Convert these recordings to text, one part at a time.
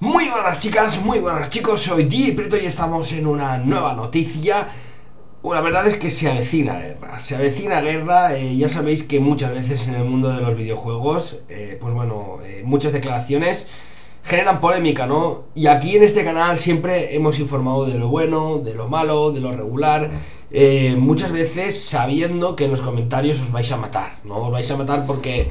Muy buenas chicas, muy buenas chicos, soy Di Prieto y estamos en una nueva noticia. Bueno, la verdad es que se avecina guerra, se avecina guerra, eh, ya sabéis que muchas veces en el mundo de los videojuegos, eh, pues bueno, eh, muchas declaraciones generan polémica, ¿no? Y aquí en este canal siempre hemos informado de lo bueno, de lo malo, de lo regular, muchas veces sabiendo que en los comentarios os vais a matar, ¿no? Os vais a matar porque,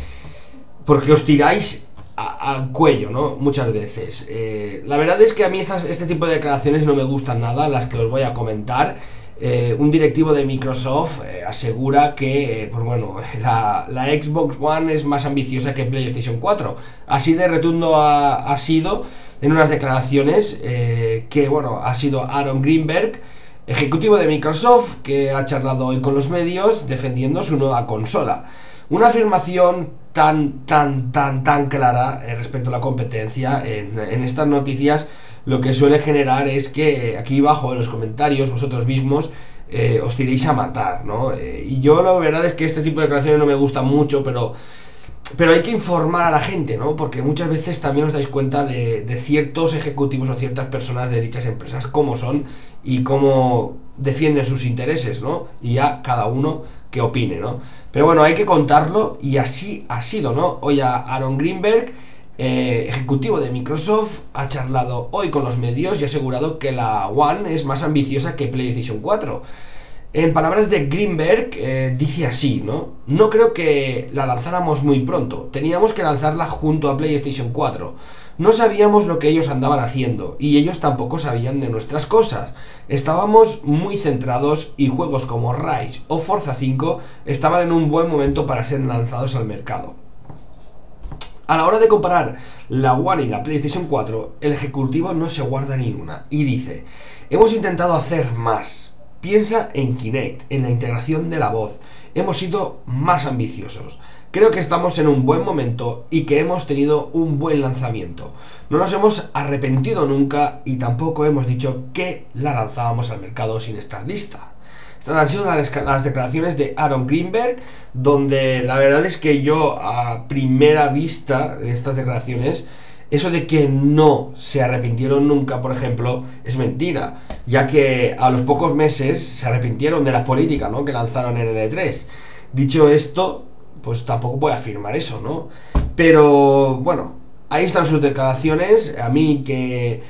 porque os tiráis al cuello, ¿no? Muchas veces. Eh, la verdad es que a mí estas, este tipo de declaraciones no me gustan nada, las que os voy a comentar. Eh, un directivo de Microsoft eh, asegura que, pues bueno, la, Xbox One es más ambiciosa que PlayStation 4. Así de retundo ha, ha sido en unas declaraciones que, bueno, ha sido Aaron Greenberg, ejecutivo de Microsoft, que ha charlado hoy con los medios defendiendo su nueva consola. Una afirmación tan, tan, tan, tan clara eh, respecto a la competencia en, estas noticias, lo que suele generar es que aquí abajo en los comentarios vosotros mismos eh, os tiréis a matar, ¿no? Eh, y yo la verdad es que este tipo de declaraciones no me gustan mucho, pero pero hay que informar a la gente, ¿no? Porque muchas veces también os dais cuenta de, ciertos ejecutivos o ciertas personas de dichas empresas cómo son y cómo defienden sus intereses, ¿no? Y ya cada uno que opine, ¿no? Pero bueno, hay que contarlo y así ha sido, ¿no? Hoy a Aaron Greenberg, eh, ejecutivo de Microsoft, ha charlado hoy con los medios y ha asegurado que la One es más ambiciosa que PlayStation 4. En palabras de Greenberg, eh, dice así, ¿no? No creo que la lanzáramos muy pronto. Teníamos que lanzarla junto a PlayStation 4. No sabíamos lo que ellos andaban haciendo y ellos tampoco sabían de nuestras cosas. Estábamos muy centrados y juegos como Rise o Forza 5 estaban en un buen momento para ser lanzados al mercado. A la hora de comparar la One y la PlayStation 4, el ejecutivo no se guarda ni una y dice, hemos intentado hacer más, Piensa en Kinect, en la integración de la voz. Hemos sido más ambiciosos. Creo que estamos en un buen momento y que hemos tenido un buen lanzamiento. No nos hemos arrepentido nunca y tampoco hemos dicho que la lanzábamos al mercado sin estar lista. Estas han sido las, declaraciones de Aaron Greenberg, donde la verdad es que yo a primera vista de estas declaraciones eso de que no se arrepintieron nunca, por ejemplo, es mentira, ya que a los pocos meses se arrepintieron de la política, ¿no? Que lanzaron en el E3. Dicho esto, pues tampoco puedo afirmar eso, ¿no? Pero bueno, ahí están sus declaraciones. A mí que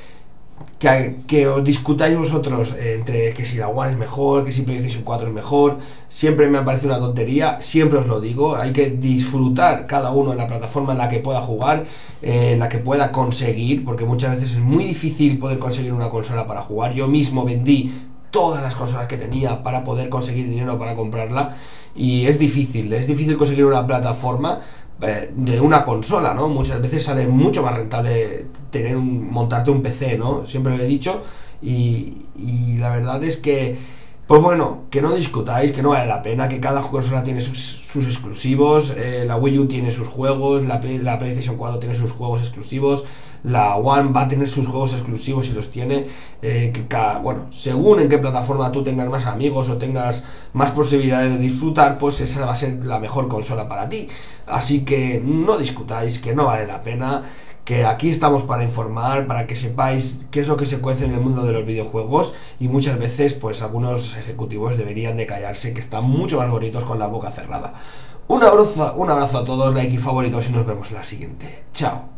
que, os discutáis vosotros entre que si la One es mejor, que si PlayStation 4 es mejor, siempre me parece una tontería, siempre os lo digo, hay que disfrutar cada uno en la plataforma en la que pueda jugar, en la que pueda conseguir, porque muchas veces es muy difícil poder conseguir una consola para jugar, yo mismo vendí todas las consolas que tenía para poder conseguir dinero para comprarla y es difícil, es difícil conseguir una plataforma eh, de una consola, ¿no? Muchas veces sale mucho más rentable tener un, montarte un PC, ¿no? Siempre lo he dicho y, y la verdad es que pues bueno, que no discutáis, que no vale la pena, que cada consola tiene sus, exclusivos, eh, la Wii U tiene sus juegos, la, la, PlayStation 4 tiene sus juegos exclusivos, la One va a tener sus juegos exclusivos y los tiene, eh, que bueno, según en qué plataforma tú tengas más amigos o tengas más posibilidades de disfrutar, pues esa va a ser la mejor consola para ti. Así que no discutáis, que no vale la pena que aquí estamos para informar, para que sepáis qué es lo que se cuece en el mundo de los videojuegos y muchas veces pues algunos ejecutivos deberían de callarse que están mucho más bonitos con la boca cerrada. Un abrazo, un abrazo a todos, like y favoritos y nos vemos en la siguiente. Chao.